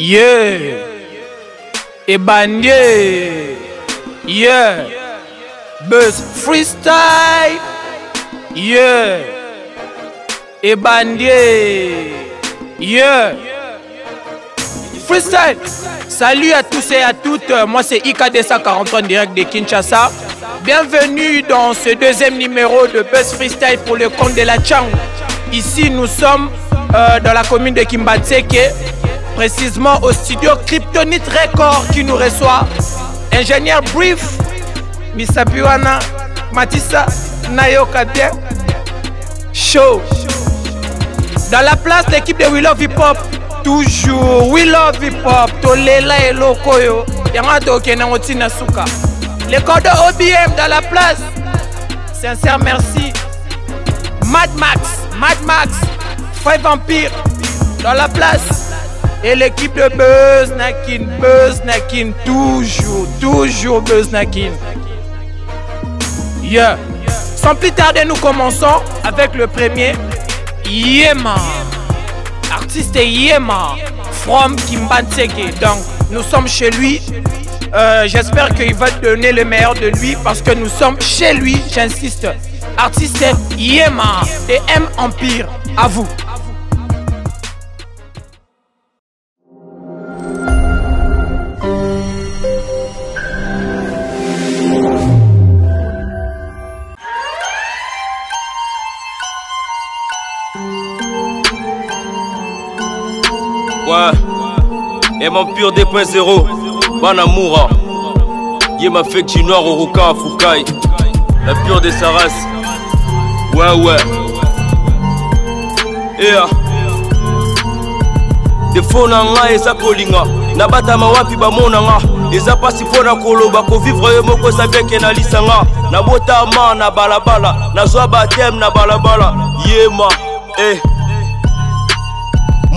Yeah. Ebandie. Yeah. Buzz freestyle. Yeah. Ebandie. Yeah. Freestyle. Salut à tous et à toutes. Moi c'est IKD143 direct de Kinshasa. Bienvenue dans ce deuxième numéro de Buzz Freestyle pour le compte de la Chang. Ici nous sommes euh, dans la commune de Kimbatseke, précisément au studio Kryptonite Record qui nous reçoit. Ingénieur Brief, Misapiwana, Matissa, Nayoka. Show. Dans la place, l'équipe de We Love Hip Hop. Toujours We Love Hip Hop. Tolela et Lokoyo. Yamato Kenangotina Suka. Les codes OBM dans la place. Sincère merci. Mad Max, Mad Max, Five Vampire dans la place. Et l'équipe de Buzz Nakin, Buzz Nakin, toujours, toujours Buzz Nakin. Yeah. Sans plus tarder, nous commençons avec le premier Yema. Artiste Yema from Kimbanseke. Donc, nous sommes chez lui. Euh, J'espère qu'il va donner le meilleur de lui parce que nous sommes chez lui, j'insiste. Artiste Yema et M Empire. À vous. Ouais. Et mon pur 2.0. Banamura. Yema fait que noir au Ruka Fukai. La pure de sa race. Ouais, ouais. Yeah. defo na nga eza kolinga nabatama wapi bamona nga eza mpasi mpo na koloba kovivre yo moko eza bieke na lisanga nabotama na balabala nazwa bateme na balabala yema Hey.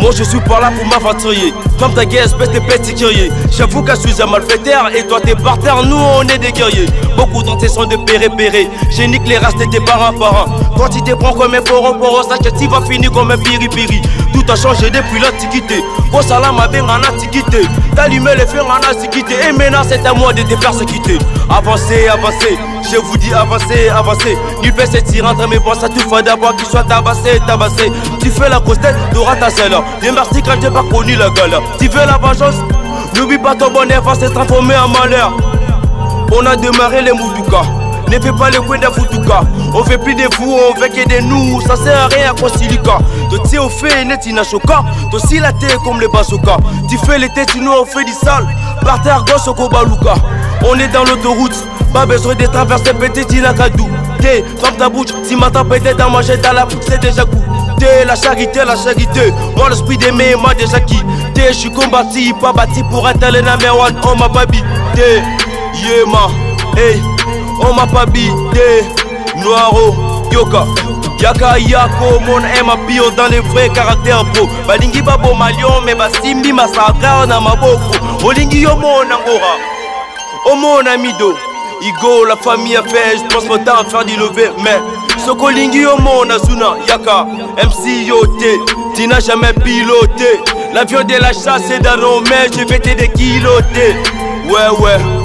Moi je suis pas là pour m'aventurer. Comme ta guerre espèce de petit curieux. J'avoue que je suis un malfaiteur Et toi t'es par terre, nous on est des guerriers Beaucoup d'entre sont de péré péré. J'ai nique les races de tes parents parents. Quand tu te prends comme un poron poron Sache que tu vas finir comme un piri piri. Tout a changé depuis l'antiquité. Là ma belle en antiquité. T'allumer les feux en antiquité. Et maintenant c'est à moi de te quitter Avancez, avancez. Je vous dis avancez, avancez. Il fait se tirer entre mes bras Ça tout faut d'abord qu'il soit tabassé, tabassé. Tu fais la grosse tête, t'auras ta Merci quand j'ai pas connu la gueule. Tu veux la vengeance? N'oublie pas ton bonheur va se transformer en malheur. On a démarré les Moudouka ne fais pas le coin de Futuka On fait plus de vous, on fait que de nous. Ça sert à rien Kossilika Toi tu au fait net inachoka Toi si la tête comme les bazooka Tu fais les têtes, nous on fait du sale. Par terre gosse au Kobaluka. On est dans l'autoroute. Pas besoin de traverser petit Inakadou. T'es comme ta bouche. Si m'attends peut-être à manger dans la bouche c'est déjà goûté La charité, la charité. Moi l'esprit d'aimer m'a déjà quitté. Je suis combattu, pas bâti pour être le number one Oh ma baby T'es Yema Hey on m'a pas bité Noiro Yoka. Yaka Yako Mon ma bio dans les vrais caractères pro Balingi babo malion mais basimbi masakar na maboko Olingi yo mona ngora Omona mido Igo la famille a fait je pense mon temps à faire du lever mais soki olingi omona zuna yaka mc yo te tina jamais piloté l'avion de la chasse et d'un romain je vais te dékiloté ouais ouais.